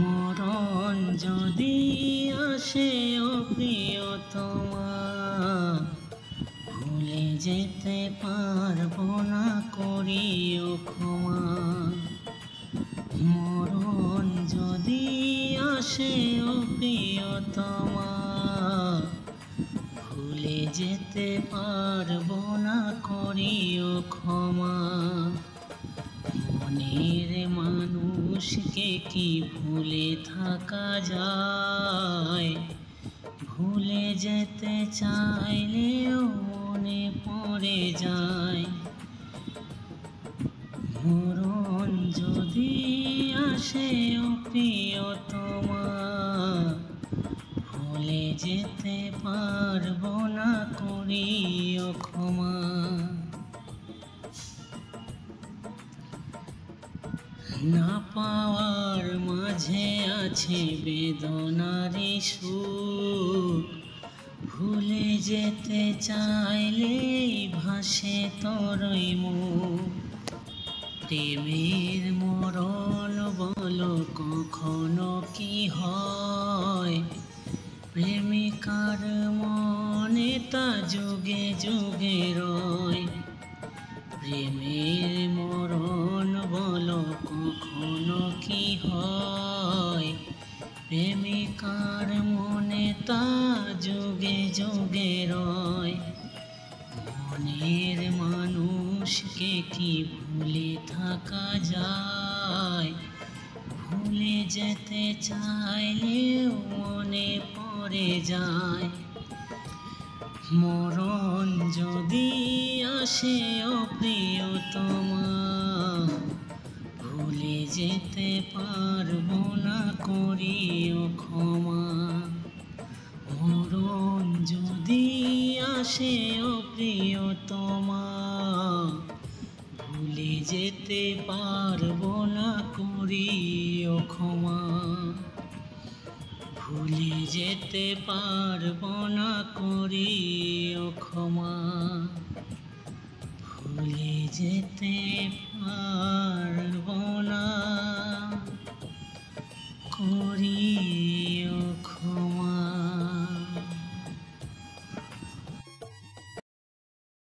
মরণ যদি আসে ও প্রিয়তমা, ভুলে যেতে পারব না করিও ক্ষমা। মরণ যদি আসে ও ভুলে যেতে পারব না করিও ক্ষমা। মানুষকে কি ভুলে থাকা যায়। ভুলে যেতে চাইলেও মনে পড়ে যায়। মরণ যদি আসে ও প্রিয়তমা ভুলে যেতে পারব না করিও ক্ষমা। না পাওয়ার মাঝে আছে বেদনারি সুখ। ভুলে যেতে চাইলে ভাসে তরই মুখ। প্রেমের মরণ বলো কখনো কি হয়? প্রেমিকার মনে তা যুগে যুগে রয়। প্রেমের কি হয়? প্রেমিকার মনে তা যুগে যুগে রয়। মনের মানুষকে কি ভুলে থাকা যায়? ভুলে যেতে চাইলেও মনে পড়ে যায়। মরণ যদি আসে ও প্রিয়তমা ভুলে যেতে পারব না, করিও ক্ষমা। মরণ যদি আসে ও প্রিয়তমা, ভুলে যেতে পারব না, করিও ক্ষমা। ভুলে যেতে পারব না, করিও ক্ষমা। ভুলে যেতে